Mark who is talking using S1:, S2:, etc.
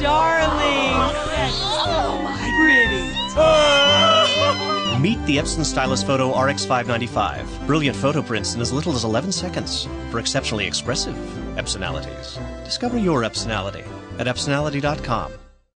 S1: darling. Oh, my pretty. Meet the Epson Stylus Photo RX595. Brilliant photo prints in as little as 11 seconds for exceptionally expressive Epsonalities. Discover your Epsonality at Epsonality.com.